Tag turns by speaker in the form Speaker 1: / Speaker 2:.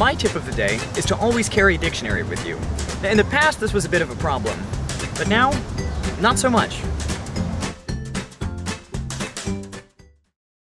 Speaker 1: My tip of the day is to always carry a dictionary with you. In the past, this was a bit of a problem, but now, not so much.